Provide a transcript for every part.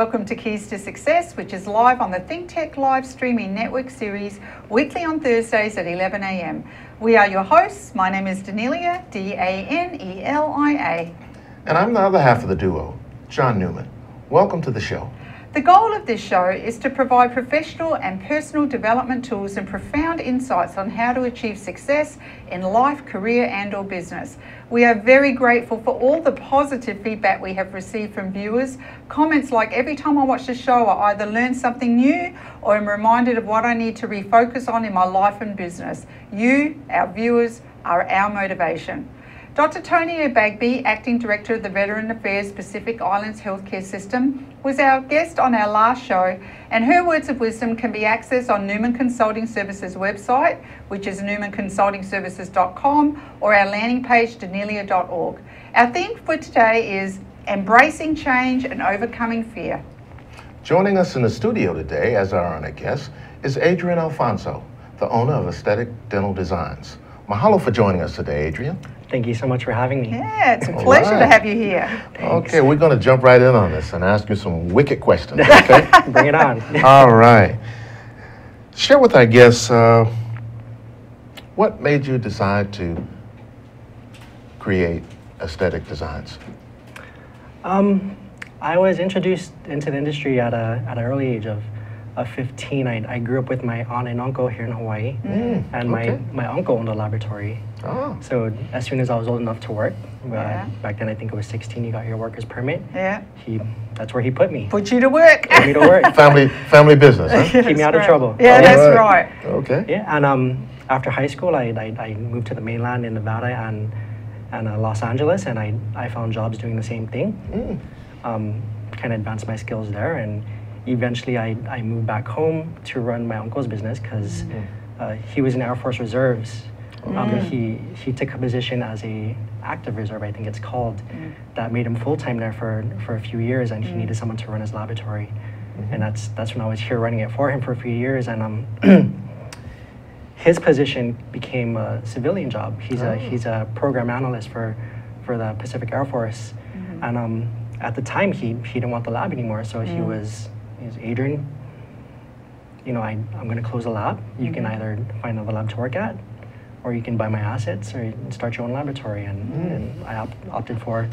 Welcome to Keys to Success, which is live on the ThinkTech live streaming network series, weekly on Thursdays at 11 a.m. We are your hosts. My name is Danelia, D A N E L I A. And I'm the other half of the duo, John Newman. Welcome to the show. The goal of this show is to provide professional and personal development tools and profound insights on how to achieve success in life, career and or business. We are very grateful for all the positive feedback we have received from viewers. Comments like every time I watch the show I either learn something new or am reminded of what I need to refocus on in my life and business. You, our viewers, are our motivation. Dr. Tony Bagby, Acting Director of the Veteran Affairs Pacific Islands Healthcare System, was our guest on our last show, and her words of wisdom can be accessed on Newman Consulting Services website, which is newmanconsultingservices.com, or our landing page, danelia.org. Our theme for today is Embracing Change and Overcoming Fear. Joining us in the studio today as our honored guest is Adriane Alfonso, the owner of Esthetic Dental Designs. Mahalo for joining us today, Adriane. Thank you so much for having me. Yeah, it's a pleasure right. to have you here. Thanks. Okay, we're going to jump right in on this and ask you some wicked questions, okay? Bring it on. All right. Share with our guests uh, what made you decide to create Esthetic Designs? Um, I was introduced into the industry at, a, at an early age of of 15, I, I grew up with my aunt and uncle here in Hawaii, mm, and okay. my, my uncle owned a laboratory. Oh. So as soon as I was old enough to work, uh, back then I think it was 16, you got your worker's permit. Yeah. He, that's where he put me. Put you to work. Put me to work. family, family business, huh? Keep me out right. of trouble. Yeah, that's right. right. Okay. Yeah, and um, after high school, I, I, I moved to the mainland in Nevada and and uh, Los Angeles, and I, I found jobs doing the same thing. Mm. Um, kind of advanced my skills there, and eventually I, I moved back home to run my uncle's business because mm. uh, he was in Air Force Reserves. Mm. Um, he, he took a position as a active reserve, I think it's called, mm. that made him full-time there for, for a few years and he mm. needed someone to run his laboratory. -hmm. And that's, that's when I was here running it for him for a few years and um, his position became a civilian job. He's, oh. a, he's a program analyst for, for the Pacific Air Force. -hmm. And um, at the time, he, he didn't want the lab anymore, so he mm. was is Adriane, you know, I, I'm going to close a lab. You mm-hmm. can either find another lab to work at, or you can buy my assets, or start your own laboratory. And, mm. and I op- opted for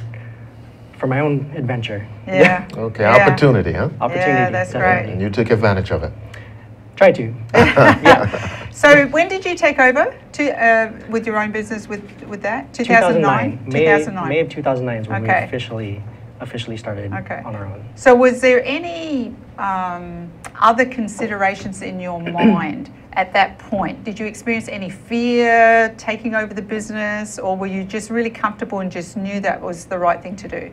for my own adventure. Yeah. okay, yeah. opportunity, huh? Opportunity. Yeah, that's definitely. great. And you took advantage of it. Try to. yeah. So when did you take over to uh, with your own business with with that? 2009. 2009. May, 2009. May of 2009 is when okay. we officially officially started okay. on our own. So was there any um, other considerations in your mind at that point? Did you experience any fear taking over the business or were you just really comfortable and just knew that was the right thing to do?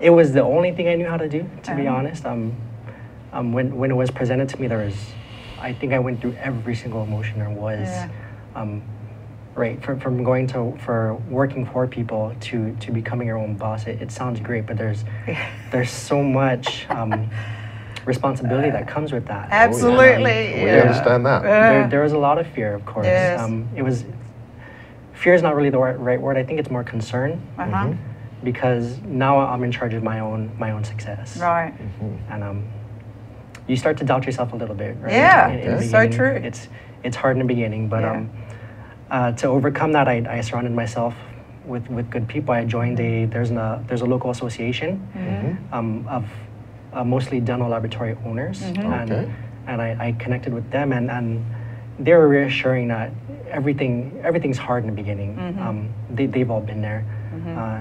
It was the only thing I knew how to do, to um, be uh-huh. honest. Um, um, when, when it was presented to me, there was, I think I went through every single emotion there was. Yeah. Um, right from, from going to for working for people to to becoming your own boss it, it sounds great but there's there's so much um, responsibility that comes with that absolutely we yeah. understand that there, there was a lot of fear of course yes. Um, it was fear is not really the right, right word i think it's more concern uh-huh. mm-hmm. because now i'm in charge of my own my own success right mm-hmm. and um, you start to doubt yourself a little bit right yeah, in, in so true it's it's hard in the beginning but yeah. um uh, to overcome that, I, I, surrounded myself with, with good people. I joined a there's a there's a local association mm-hmm. um, of uh, mostly dental laboratory owners, mm-hmm. and okay. and I, I, connected with them, and, and they were reassuring that everything everything's hard in the beginning. Mm-hmm. Um, they they've all been there, mm-hmm. uh,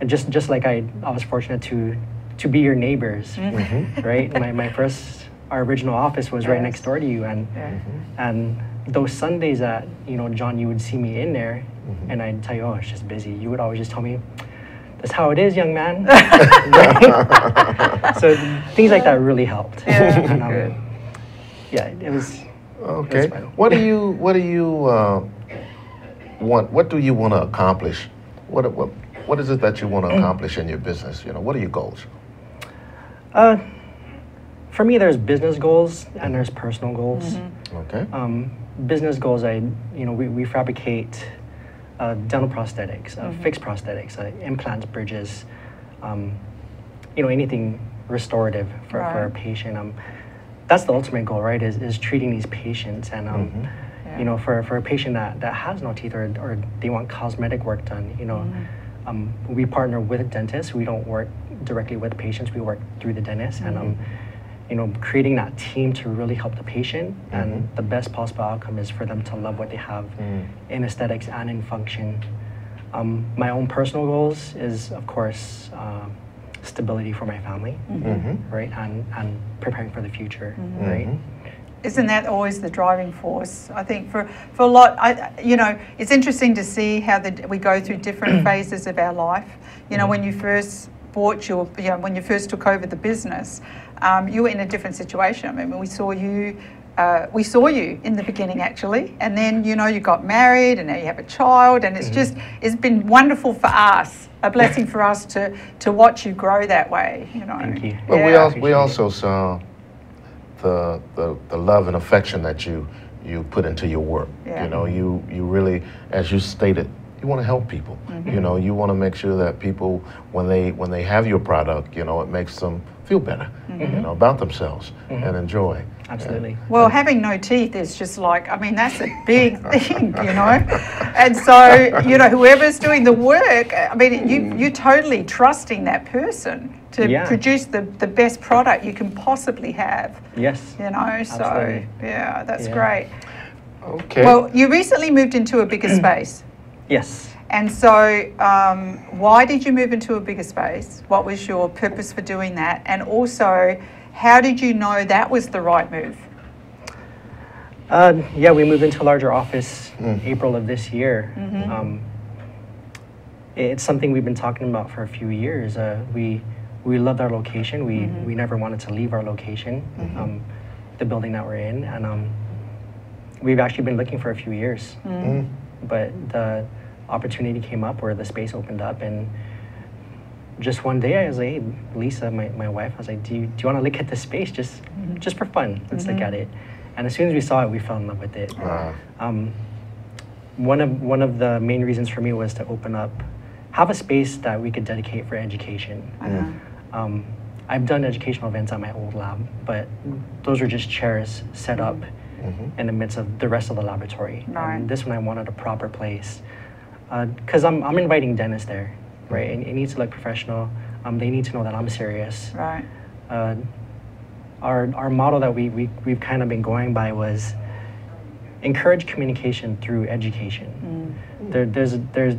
and just just like I I was fortunate to to be your neighbors, mm-hmm. right? my my first our original office was yes. right next door to you, and and those Sundays that you know, John, you would see me in there, mm-hmm. and I'd tell you, oh, it's just busy. You would always just tell me, that's how it is, young man. so things like that really helped. Yeah, and, um, yeah it was. Okay. It was what do you What do you uh, want? What do you want to accomplish? What What What is it that you want to accomplish in your business? You know, what are your goals? Uh, for me, there's business goals and there's personal goals. Mm-hmm. Okay. Um, business goals, I you know we, we fabricate uh, dental prosthetics, uh, mm-hmm. fixed prosthetics, uh, implants, bridges, um, you know, anything restorative for, for a patient. Um, that's the ultimate goal, right? Is, is treating these patients and um, Yeah. you know, for, for a patient that, that has no teeth or, or they want cosmetic work done, you know, Mm-hmm. um, we partner with dentists. We don't work directly with patients. We work through the dentist, and um, you know, creating that team to really help the patient. And the best possible outcome is for them to love what they have in aesthetics and in function. Um, my own personal goals is, of course, um, stability for my family, Mm-hmm. right, and and preparing for the future, Mm-hmm. right. Isn't that always the driving force? I think for, for a lot, I, you know, it's interesting to see how the, we go through different phases of our life. You know, when you first bought your, you know, when you first took over the business, um, you were in a different situation. I mean, we saw you, uh, we saw you in the beginning actually, and then you know you got married, and now you have a child, and it's just it's been wonderful for us, a blessing for us to to watch you grow that way. You know. Thank you. But we, al- we Appreciate it. also saw the, the, the love and affection that you, you put into your work. Yeah. You know, you, you really, as you stated, you want to help people. Mm-hmm. You know, you want to make sure that people, when they, when they have your product, you know, it makes them feel better, Mm-hmm. you know, about themselves and enjoy. Absolutely. Well, having no teeth is just like, I mean, that's a big thing, you know? And so, you know, whoever's doing the work, I mean, you, you're totally trusting that person to Yeah. produce the, the best product you can possibly have, Yes. you know? So, yeah, that's Yeah. great. Okay. Well, you recently moved into a bigger space. Yes. And so, um, why did you move into a bigger space? What was your purpose for doing that? And also, how did you know that was the right move? Uh, yeah, we moved into a larger office in April of this year. Um, it's something we've been talking about for a few years. Uh, we we loved our location. We we never wanted to leave our location, um, the building that we're in, and um, we've actually been looking for a few years. But the opportunity came up where the space opened up, and just one day I was like, hey, Lisa, my, my wife, I was like, do you, do you want to look at this space just just for fun? Let's look at it. And as soon as we saw it, we fell in love with it. Wow. Um, one of one of the main reasons for me was to open up, have a space that we could dedicate for education. Um, I've done educational events at my old lab, but those were just chairs set up in the midst of the rest of the laboratory. Right. And this one, I wanted a proper place because I'm I'm inviting dentists there, right? And it needs to look professional. Um, they need to know that I'm serious Right. uh, our, our model that we, we, we've kind of been going by was encourage communication through education. There, there's, there's,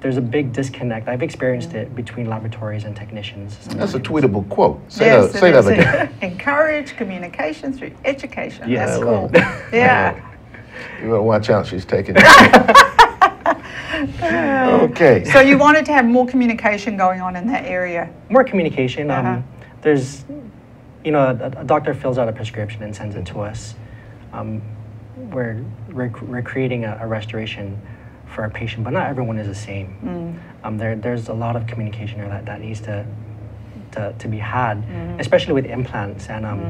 there's a big disconnect. I've experienced it between laboratories and technicians. That's a tweetable quote. Say Yes, that, say it that is. again. Encourage communication through education. Yeah, That's cool. Yeah. You better watch out, she's taking it. Okay. So you wanted to have more communication going on in that area. More communication. Um, Uh-huh. There's, you know, a, a doctor fills out a prescription and sends it to us. Um, we're, we're, we're creating a, a restoration for a patient, but not everyone is the same. Um, there, there's a lot of communication there that, that needs to, to, to be had, especially with implants and, um,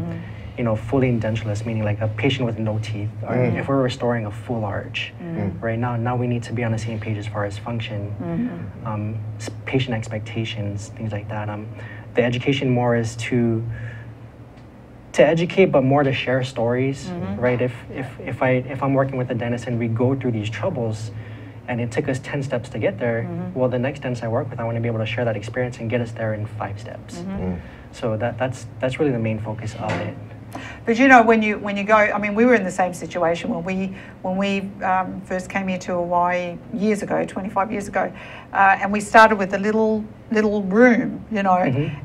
you know, fully edentulous, meaning like a patient with no teeth. Or if we're restoring a full arch, right now, now we need to be on the same page as far as function, um, patient expectations, things like that. Um, the education more is to to educate, but more to share stories, right? If, if, if, I, if I'm working with a dentist and we go through these troubles and it took us 10 steps to get there, well, the next dentist I work with, I want to be able to share that experience and get us there in five steps. So that, that's, that's really the main focus of it. But you know, when you when you go, I mean, we were in the same situation when we when we um, first came here to Hawaii years ago, 25 years ago, uh, and we started with a little little room, you know,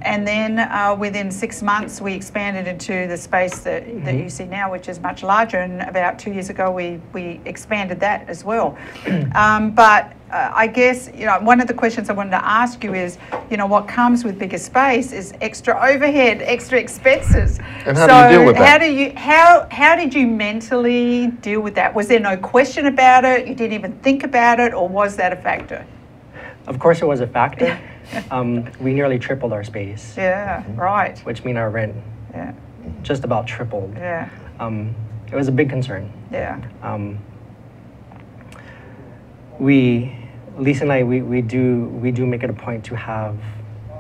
and then uh, within six months we expanded into the space that, that you see now, which is much larger. And about two years ago we we expanded that as well. um, but uh, I guess you know one of the questions I wanted to ask you is, you know, what comes with bigger space is extra overhead, extra expenses. And how do you deal with that? How do you how how did you mentally deal with that? Was there no question about it? You didn't even think about it, or was that a factor? Of course, it was a factor. um, we nearly tripled our space, Yeah, right. which mean our rent Yeah, just about tripled. yeah, Um, it was a big concern. yeah. Um, we, Lisa and I, we, we do we do make it a point to have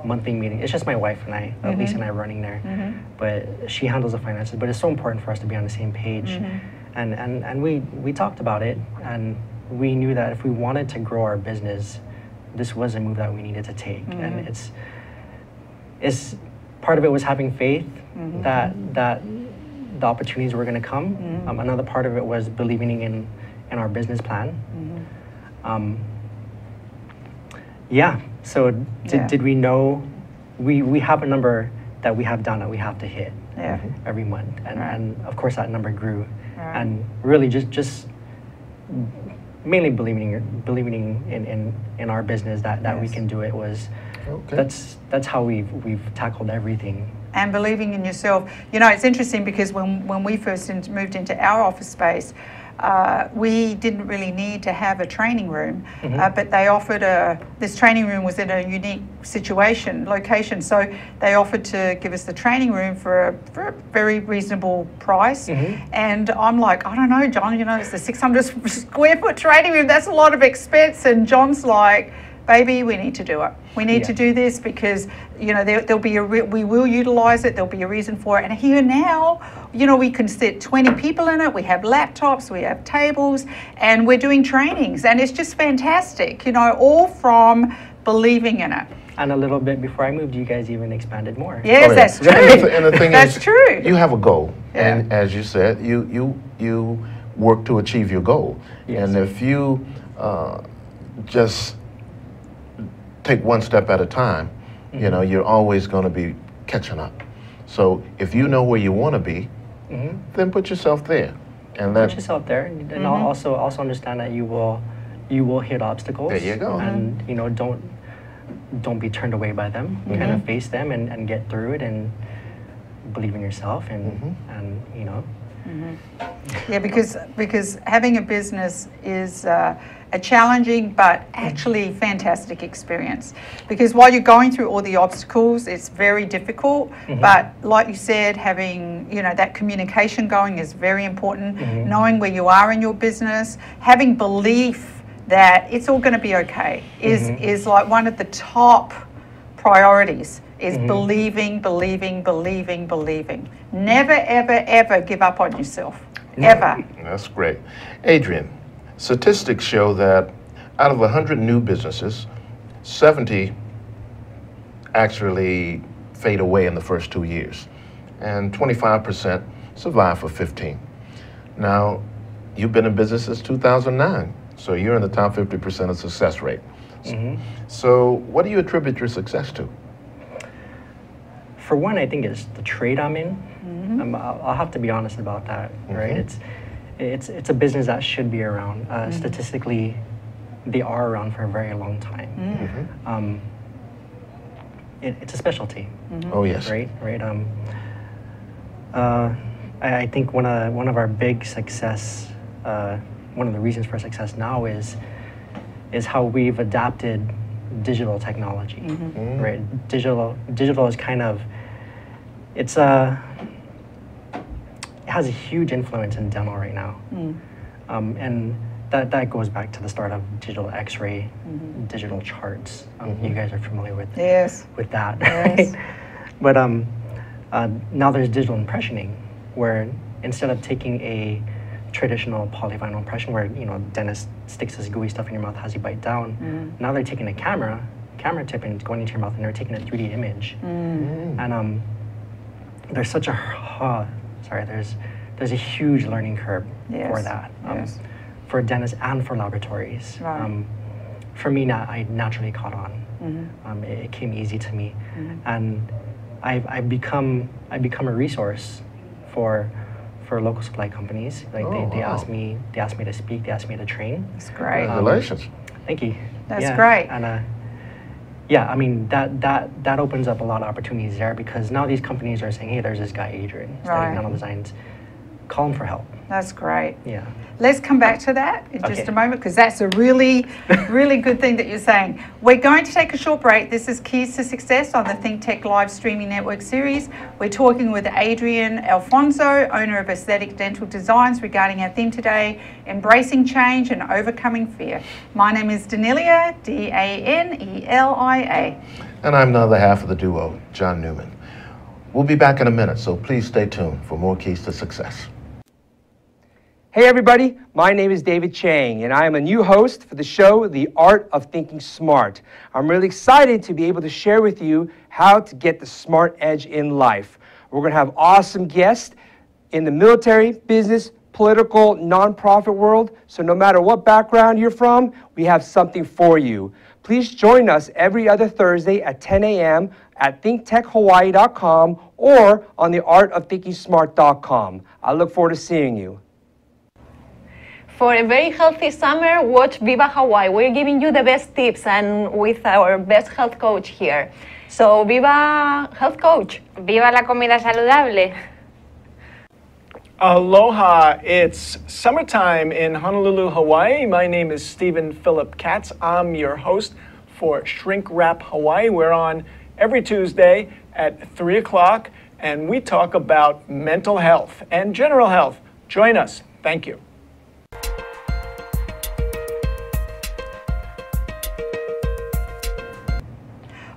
monthly meeting. It's just my wife and I, uh, Lisa and I, running there. But she handles the finances. But it's so important for us to be on the same page. And and and we we talked about it, and we knew that if we wanted to grow our business, this was a move that we needed to take. And it's it's part of it was having faith that that the opportunities were going to come. Um, another part of it was believing in in our business plan. Um, yeah. So did, Yeah. did we know? We we have a number that we have done that we have to hit Yeah. every month, and, Right. and of course that number grew, Right. and really just just mainly believing believing in, in, in our business that, that we can do it was Okay. that's that's how we've we've tackled everything. and believing in yourself. You know, it's interesting because when, when we first moved into our office space, uh, we didn't really need to have a training room, uh, but they offered a, this training room was in a unique situation, location. So they offered to give us the training room for a, for a very reasonable price. And I'm like, I don't know, John, you know, it's a 600 square foot training room. That's a lot of expense. And John's like, baby, we need to do it. We need to do this because you know there, there'll be a re- we will utilize it. There'll be a reason for it. And here now, you know, we can sit 20 people in it. We have laptops, we have tables, and we're doing trainings, and it's just fantastic. You know, all from believing in it. And a little bit before I moved, you guys even expanded more. Yes, Oh, yeah. that's And the true. And the thing that's is, true. You have a goal, Yeah. and as you said, you you you work to achieve your goal. Yes. And if you uh, just take one step at a time, you know, you're always going to be catching up. So if you know where you want to be, Mhm. then put yourself there, and let Put yourself there, and Mm-hmm. also also understand that you will you will hit obstacles. There you go. And you know don't don't be turned away by them. Kind Mm-hmm. of face them and, and get through it and believe in yourself and Mm-hmm. and you know Mm-hmm. Yeah, because because having a business is uh, a challenging but actually fantastic experience. Because while you're going through all the obstacles, it's very difficult. Mm-hmm. But like you said, having you know that communication going is very important. Mm-hmm. Knowing where you are in your business, having belief that it's all going to be okay is is like one of the top priorities is mm-hmm. believing, believing, believing, believing. Never, ever, ever give up on yourself. Ever. That's great. Adriane, statistics show that out of 100 new businesses, 70 actually fade away in the first two years, and 25% survive for 15. Now, you've been in business since 2009, so you're in the top 50% of success rate. Mm-hmm. So, what do you attribute your success to? For one, I think it's the trade I'm in. Um, I'll, I'll have to be honest about that, right? It's it's it's a business that should be around. Uh, Statistically, they are around for a very long time. Um, it, it's a specialty, Oh, yes. right? Right. Um, uh, I, I think one of one of our big success, uh, one of the reasons for success now is is how we've adapted digital technology, right? Digital digital is kind of it's a it has a huge influence in dental right now, um, and that that goes back to the start of digital X-ray, digital charts. Um, You guys are familiar with Yes. with that, Yes. right? But um, uh, now there's digital impressioning, where instead of taking a traditional polyvinyl impression, where you know dentist sticks this gooey stuff in your mouth, has you bite down, now they're taking a camera, camera tip, and it's going into your mouth, and they're taking a 3D image, and um, there's such a uh, sorry, there's there's a huge learning curve for that. um, yes. For dentists and for laboratories. Right. Um, for me, na- I naturally caught on. Mm-hmm. Um, it, it came easy to me, and I've, I've become I've become a resource for for local supply companies. Like Oh, they, they wow. ask me they ask me to speak, they ask me to train. That's great. Um, Congratulations. Thank you. That's Yeah, great. And uh, yeah, I mean that that that opens up a lot of opportunities there because now these companies are saying, hey, there's this guy Adriane Right. Esthetic Dental Designs. Call him for help. That's great. Yeah. Let's come back to that in just a moment because that's a really, really good thing that you're saying. We're going to take a short break. This is Keys to Success on the Think Tech live streaming network series. We're talking with Adriane Alfonso, owner of Esthetic Dental Designs, regarding our theme today embracing change and overcoming fear. My name is Danelia, D A N E L I A. And I'm the other half of the duo, John Newman. We'll be back in a minute, so please stay tuned for more keys to success. Hey, everybody, my name is David Chang, and I am a new host for the show, The Art of Thinking Smart. I'm really excited to be able to share with you how to get the smart edge in life. We're going to have awesome guests in the military, business, political, nonprofit world. So, no matter what background you're from, we have something for you. Please join us every other Thursday at 10 a.m. at thinktechhawaii.com or on theartofthinkingsmart.com. I look forward to seeing you. For a very healthy summer, watch Viva Hawaii. We're giving you the best tips and with our best health coach here. So, Viva Health Coach. Viva la comida saludable. Aloha, it's summertime in Honolulu, Hawaii. My name is Stephen Philip Katz. I'm your host for Shrink Wrap Hawaii. We're on every Tuesday at 3 o'clock, and we talk about mental health and general health. Join us. Thank you.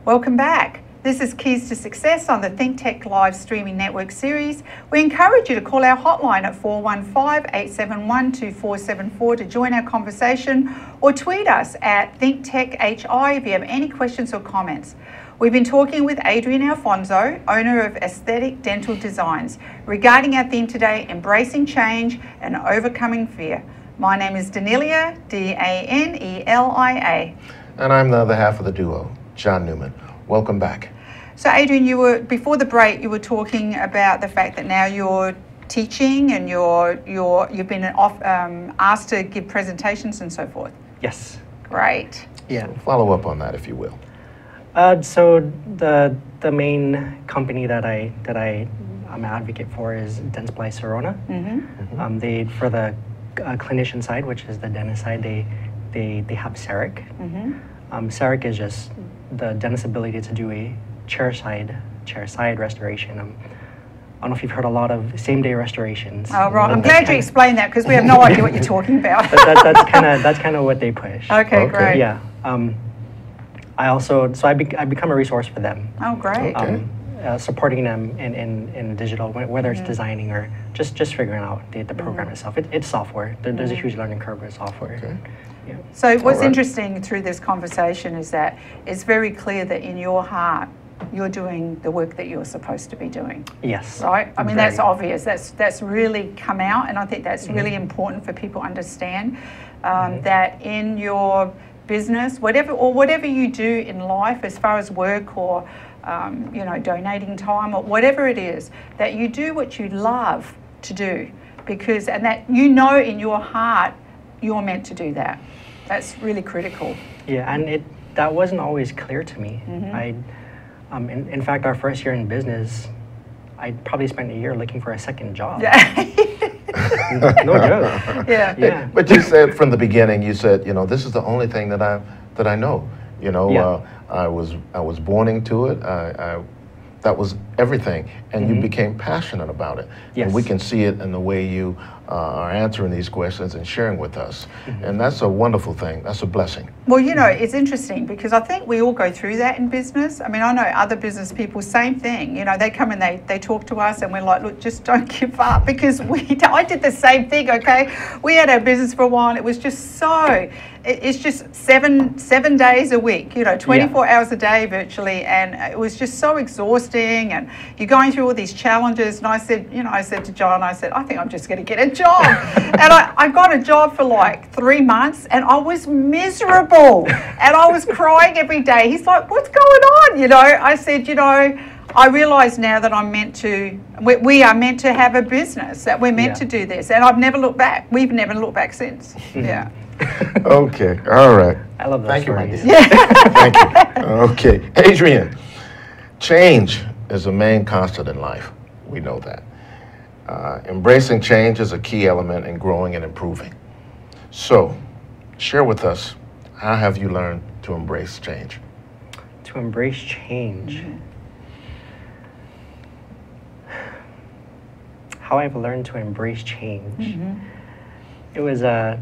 Welcome back. This is Keys to Success on the Think Tech live streaming network series. We encourage you to call our hotline at 415 871 2474 to join our conversation or tweet us at ThinkTechHI if you have any questions or comments. We've been talking with Adriane Alfonso, owner of Esthetic Dental Designs, regarding our theme today embracing change and overcoming fear. My name is Danelia, D A N E L I A. And I'm the other half of the duo, John Newman. Welcome back. So, Adriane, you were before the break. You were talking about the fact that now you're teaching and you're you're you've been off, um, asked to give presentations and so forth. Yes. Great. Yeah. Follow up on that, if you will. Uh, so the the main company that I that I I'm an advocate for is Dentsply Sirona. Mm-hmm. Um, they for the uh, clinician side, which is the dentist side, they they they have CEREC. Mm-hmm. Um, CEREC is just the dentist's ability to do a chair side chair side restoration. Um, I don't know if you've heard a lot of same day restorations. Oh, right. I'm glad you kinda- explained that because we have no idea what you're talking about. that, that, that's kind of that's kind of what they push. okay, Okay. great. Yeah. Um, I also so I, be, I become a resource for them. Oh, great. Okay. um, uh, supporting them in, in, in digital, whether it's designing or just, just figuring out the, the program itself. It, it's software. There, there's a huge learning curve with software. Okay. Yeah. So, what's right. interesting through this conversation is that it's very clear that in your heart, you're doing the work that you're supposed to be doing. Yes. right? I mean, that's obvious. That's that's really come out, and I think that's Mm-hmm. really important for people to understand um, that in your business, whatever or whatever you do in life, as far as work or um, you know donating time or whatever it is, that you do what you love to do, because and that you know in your heart you're meant to do that. That's really critical. Yeah, and it that wasn't always clear to me. Mm-hmm. I, um, in, in fact, our first year in business, I probably spent a year looking for a second job. Yeah, no joke. yeah. Yeah. But you said from the beginning, you said, you know, this is the only thing that I that I know. You know, Yeah. uh, I was I was born into it. I, I that was everything, and you became passionate about it. Yes. And we Mm-hmm. Can see it in the way you uh, are answering these questions and sharing with us, Mm-hmm. and that's a wonderful thing. That's a blessing. Well, you know, it's interesting because I think we all go through that in business. I mean, I know other business people, same thing. You know, they come and they, they talk to us and we're like, look, just don't give up because we, I did the same thing, okay? We had our business for a while and it was just so, it- it's just seven, seven days a week, you know, 24 hours a day virtually. And it was just so exhausting and you're going through all these challenges. And I said, you know, I said to John, I said, I think I'm just going to get a job. and I, I got a job for like three months and I was miserable and I was crying every day. He's like, what's going on? You know, I said, you know, I realise now that I'm meant to, we, we are meant to have a business, that we're meant Yeah. to do this. And I've never looked back. We've never looked back since. Yeah. Okay, all right. I love those Thank you, my stories. dear. Thank you. Okay, Adriane, change is a main constant in life. We know that. Uh, embracing change is a key element in growing and improving. So, share with us how have you learned to embrace change? To embrace change. How I've learned to embrace change. It was uh,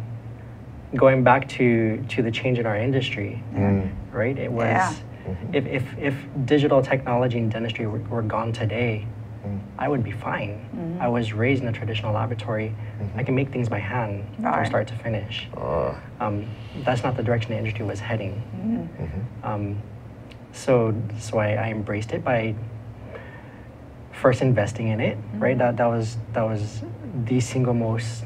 going back to, to the change in our industry, mm. right? It was, Yeah. Mm-hmm. if, if, if digital technology and dentistry were, were gone today, mm. I would be fine. Mm-hmm. I was raised in a traditional laboratory. Mm-hmm. I can make things by hand Right. from start to finish. Uh, Um, that's not the direction the industry was heading. Um, so so I, I embraced it by first investing in it. Right, that that was that was the single most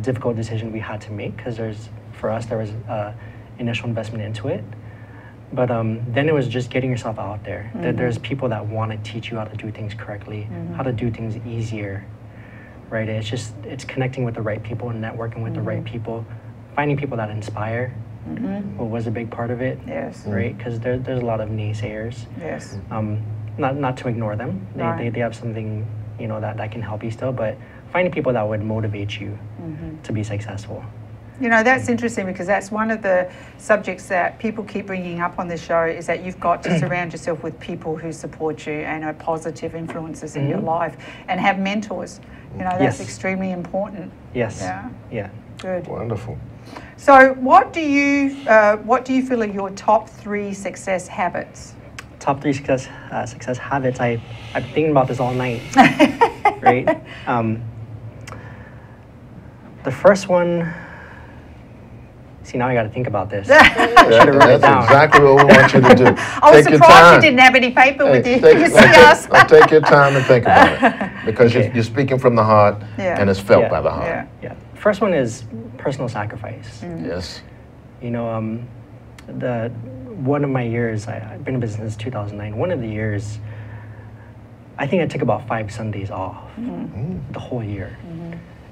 difficult decision we had to make because there's for us there was uh, initial investment into it. But um, then it was just getting yourself out there. That there's people that want to teach you how to do things correctly, how to do things easier, right? It's just it's connecting with the right people and networking with the right people, finding people that inspire. What was a big part of it, Yes. right? Because there, there's a lot of naysayers. Yes. Um, not not to ignore them. They, Right. they, they have something you know that, that can help you still, but finding people that would motivate you to be successful. You know, that's interesting because that's one of the subjects that people keep bringing up on the show is that you've got to surround yourself with people who support you and are positive influences in your life and have mentors. You know, that's Yes. extremely important. Yes. Yeah. Yeah. Good. wonderful. So, what do you uh, what do you feel are your top three success habits? top three success uh, success habits. I I've been thinking about this all night. right. Um, the first one. See now I got to think about this. That- Should've it that's down. exactly what we want you to do. I was Take surprised you didn't have any paper with you. take, you see take- us. now take your time and think about it because you're, you're speaking from the heart Yeah. and it's felt Yeah. by the heart. Yeah. Yeah. First one is personal sacrifice. Mm. Yes. You know, um, the one of my years, I, I've been in business since 2009. One of the years, I think I took about five Sundays off mm-hmm. mm. the whole year. Mm-hmm.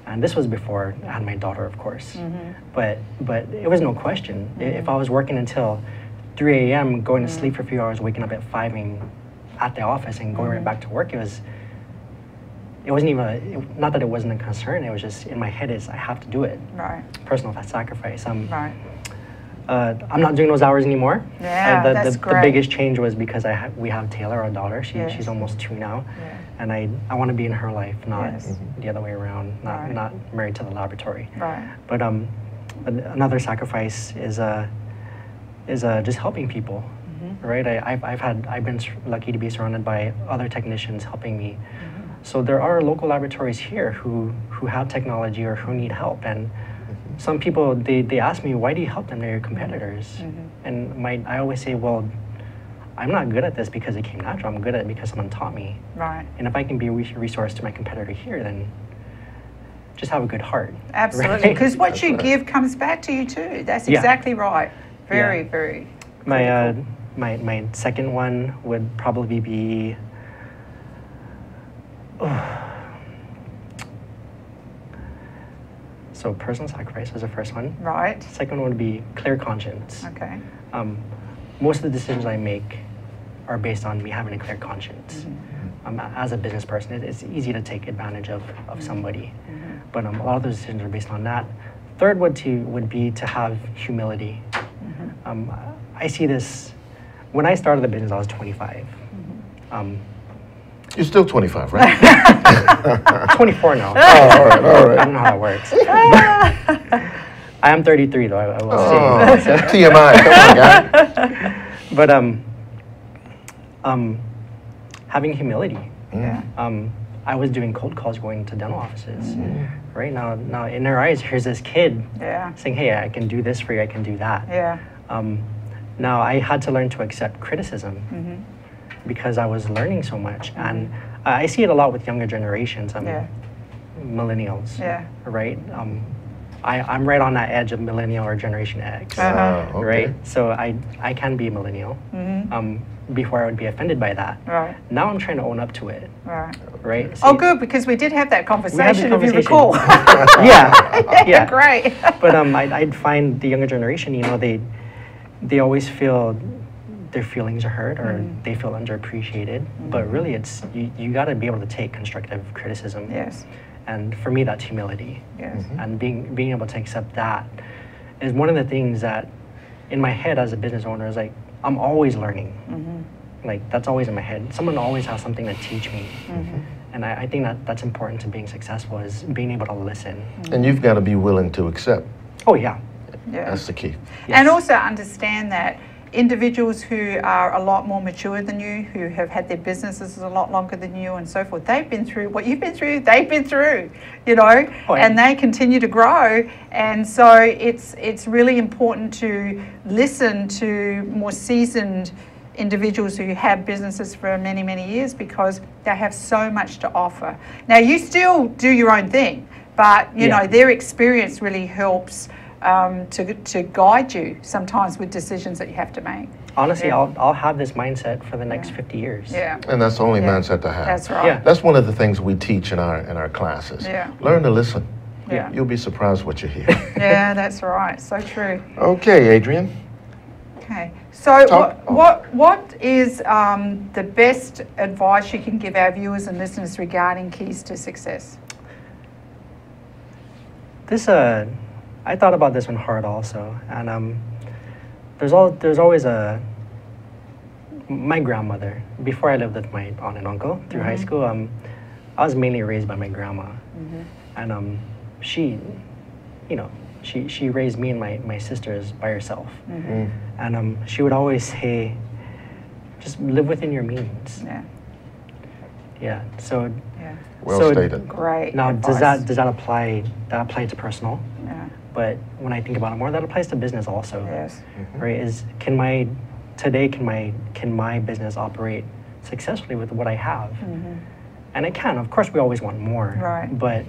And this was before I had my daughter, of course. Mm-hmm. But but it was no question. I- If mm-hmm. I was working until 3 a.m., going to mm-hmm. sleep for a few hours, waking up at 5 and at the office and going right back to work, it was it wasn't even a, it- not that it wasn't a concern. It was just in my head is I have to do it. Right. Personal sacrifice. Um, Right. Uh, I'm not doing those hours anymore. Yeah, Uh, the, that's the, great. the biggest change was because I ha- we have Taylor, our daughter. She, Yes. She's almost two now, Yeah. and I I want to be in her life, not Yes. the other way around. Not Right. not married to the laboratory. Right. But um, another sacrifice is uh, is uh, just helping people, Mm-hmm. right? I, I've, I've had I've been lucky to be surrounded by other technicians helping me. Mm-hmm. So there are local laboratories here who who have technology or who need help, and some people they, they ask me why do you help them? They're your competitors, Mm-hmm. and my I always say, well, I'm not good at this because it came natural. I'm good at it because someone taught me. Right. And if I can be a resource to my competitor here, then just have a good heart. Absolutely. right? Because what you right. give comes back to you too. That's Yeah. exactly right. Very, Yeah. very. My uh, my my second one would probably be. So personal sacrifice was the first one. Right. Second one would be clear conscience. Okay. Um, most of the decisions I make are based on me having a clear conscience. Um, as a business person, it, it's easy to take advantage of, of somebody, but um, a lot of those decisions are based on that. Third would to would be to have humility. Um, I see this when I started the business. I was 25. You're still 25, right? 24 now. oh, all right, all I don't know how that works. I am 33 though. I, I will Oh, say. TMI, come on, guy. But um, um, having humility. Yeah. Um, I was doing cold calls going to dental offices. Right now, now in her eyes, here's this kid Yeah. saying, "Hey, I can do this for you. I can do that." Yeah. Um, now I had to learn to accept criticism because I was learning so much, and I see it a lot with younger generations. Um, Yeah. millennials. Yeah. Right. Um, I, I'm right on that edge of millennial or Generation X. Uh-huh. Ah, okay. Right. So I I can be a millennial. Um, before I would be offended by that. Right. Now I'm trying to own up to it. Right. Right. Oh, good, because we did have that We had conversation, the if you conversation. recall. yeah. yeah. Great. But um, I'd, I'd find the younger generation, you know, they they always feel their feelings are hurt or mm-hmm. they feel underappreciated. But mm-hmm. really, it's you, you got to be able to take constructive criticism. Yes. And for me, that's humility. Yes. Mm-hmm. And being being able to accept that is one of the things that in my head as a business owner is like I'm always learning. Like that's always in my head. Someone always has something to teach me. And I, I think that that's important to being successful is being able to listen. And you've got to be willing to accept. Oh yeah. Yeah. That's the key. And also understand that individuals who are a lot more mature than you, who have had their businesses a lot longer than you, and so forth, they've been through what you've been through. They've been through, you know, and and- they continue to grow. And so it's it's really important to listen to more seasoned individuals who have businesses for many many years because they have so much to offer. Now you still do your own thing, but you Yeah. know their experience really helps um, to, to guide you sometimes with decisions that you have to make. Honestly, Yeah. I'll, I'll have this mindset for the next Yeah. 50 years. Yeah, And that's the only Yeah. mindset to have. that's right. Yeah. That's one of the things we teach in our in our classes. Yeah. Learn to listen. Yeah. You'll be surprised what you hear. Yeah, that's right. So true. okay, Adriane. Okay. So, Talk- what, what, what is um, the best advice you can give our viewers and listeners regarding keys to success? This, uh, I thought about this one hard also, and um, there's all there's always a my grandmother. Before I lived with my aunt and uncle through high school, um, I was mainly raised by my grandma, and um, she, you know, she she raised me and my my sisters by herself, Mm. and um, she would always say, just live within your means. Yeah, Yeah. So yeah. Well So- stated. Great. now, advice. does that does that apply? That apply to personal? Yeah. But when I think about it more, that applies to business also. Yes. Right? Is can my today can my can my business operate successfully with what I have? And it can. Of course, we always want more. Right. But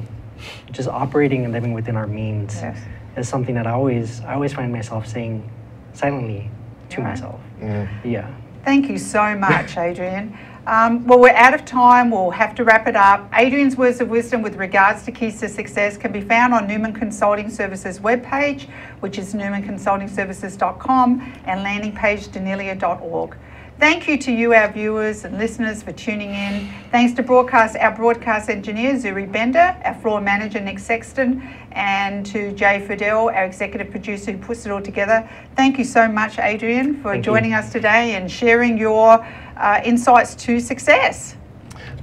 just operating and living within our means Yes. is something that I always I always find myself saying silently to Right. myself. Mm. Yeah. Thank you so much, Adriane. Um, well, we're out of time. We'll have to wrap it up. Adriane's words of wisdom with regards to keys to success can be found on Newman Consulting Services webpage, which is newmanconsultingservices.com, and landing page danelia.org. Thank you to you, our viewers and listeners, for tuning in. Thanks to broadcast our broadcast engineer Zuri Bender, our floor manager Nick Sexton, and to Jay Fidel, our executive producer who puts it all together. Thank you so much, Adriane, for Thank you. joining us today and sharing your uh, insights to success.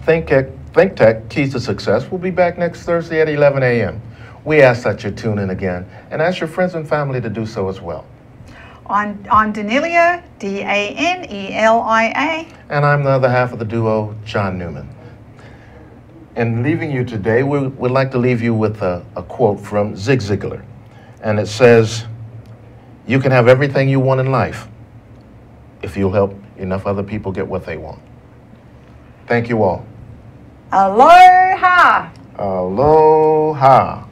Think Tech, Think Tech Keys to Success will be back next Thursday at 11 a.m. We ask that you tune in again and ask your friends and family to do so as well. I'm, I'm Danelia, D A N E L I A. And I'm the other half of the duo, John Newman. In leaving you today, we would like to leave you with a, a quote from Zig Ziglar. And it says, You can have everything you want in life if you'll help enough other people get what they want. Thank you all. Aloha! Aloha.